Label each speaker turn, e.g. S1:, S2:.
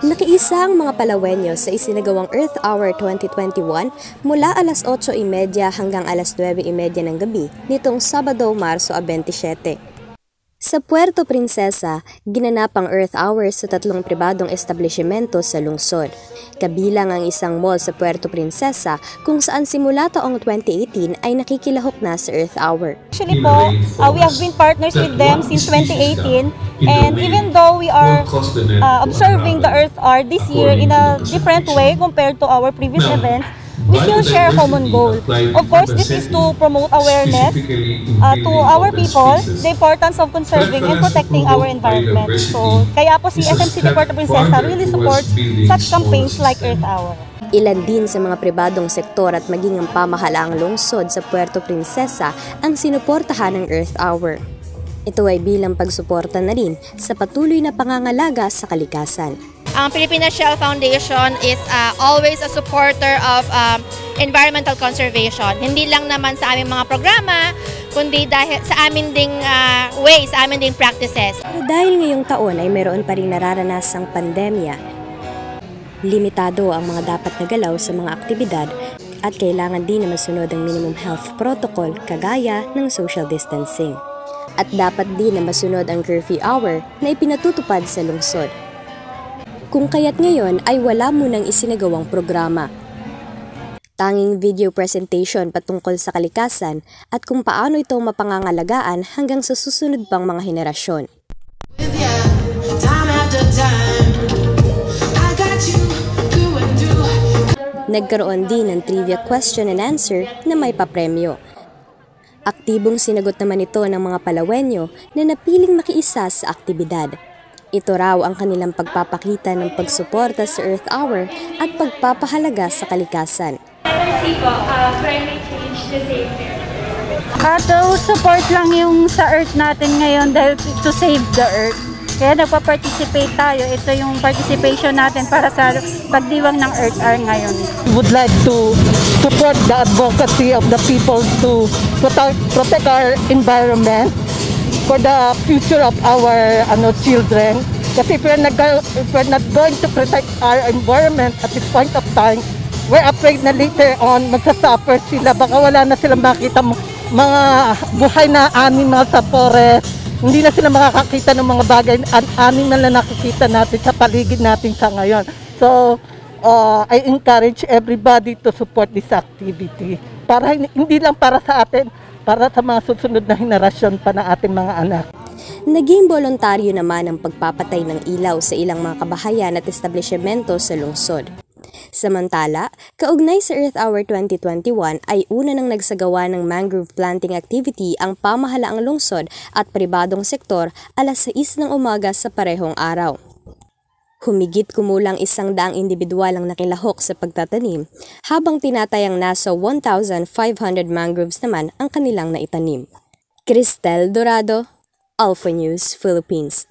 S1: Nakiisa ang mga Palawenyo sa isinagawang Earth Hour 2021 mula alas 8.30 hanggang alas 9.30 ng gabi nitong Sabado, Marso 27. Sa Puerto Princesa, ginanap ang Earth Hours sa tatlong pribadong establishmento sa lungsod. Kabilang ang isang mall sa Puerto Princesa kung saan simula taong 2018 ay nakikilahok na sa Earth Hour.
S2: Actually po, uh, we have been partners with them since 2018 and even though we are uh, observing the Earth Hour this year in a different way compared to our previous events, we still share a common goal. Of course, this is to promote awareness uh, to our people, the importance of conserving and protecting our environment. So, kaya po si SMC de Puerto Princesa really supports such campaigns like Earth Hour.
S1: Ilan din sa mga pribadong sektor at maging ang pamahalaang lungsod sa Puerto Princesa ang sinuportahan ng Earth Hour. Ito ay bilang pagsuporta na rin sa patuloy na pangangalaga sa kalikasan.
S3: Ang Philippine Shell Foundation is uh, always a supporter of um, environmental conservation. Hindi lang naman sa aming mga programa, kundi dahil sa amin ding uh, ways, sa amin ding practices.
S1: Pero dahil ngayong taon ay meron pa rin nararanasang pandemya, limitado ang mga dapat na galaw sa mga aktibidad at kailangan din na masunod ang minimum health protocol kagaya ng social distancing. At dapat din na masunod ang curfew hour na ipinatutupad sa lungsod. Kung kaya't ngayon ay wala munang isinagawang programa. Tanging video presentation patungkol sa kalikasan at kung paano ito mapangangalagaan hanggang sa susunod pang mga henerasyon. Nagkaroon din ng trivia question and answer na may papremyo. Aktibong sinagot naman ito ng mga Palawenyo na napiling makiisa sa aktibidad. Ito raw ang kanilang pagpapakita ng pagsuporta sa Earth Hour at pagpapahalaga sa kalikasan.
S4: climate change to save the
S5: Uh, to support lang yung sa Earth natin ngayon dahil to save the Earth. Kaya nagpa-participate tayo. Ito yung participation natin para sa pagdiwang ng Earth Hour ngayon.
S6: would like to support the advocacy of the people to protect, protect our environment for the future of our ano, children. Kasi if we're, not, if we're not going to protect our environment at this point of time, we're afraid na later on magsasuffer sila. Baka wala na silang makita mga buhay na animal sa forest. Hindi na sila makakakita ng mga bagay, an- animal na nakikita natin sa paligid natin sa ngayon. So, uh, I encourage everybody to support this activity. Para hin- hindi lang para sa atin, para sa mga susunod na henerasyon pa ng ating mga anak.
S1: Naging voluntaryo naman ang pagpapatay ng ilaw sa ilang mga kabahayan at establishmento sa lungsod. Samantala, kaugnay sa Earth Hour 2021 ay una nang nagsagawa ng mangrove planting activity ang pamahalaang lungsod at pribadong sektor alas 6 ng umaga sa parehong araw. Humigit kumulang isang daang individual ang nakilahok sa pagtatanim, habang tinatayang nasa 1,500 mangroves naman ang kanilang naitanim. Cristel Dorado, Alpha News, Philippines.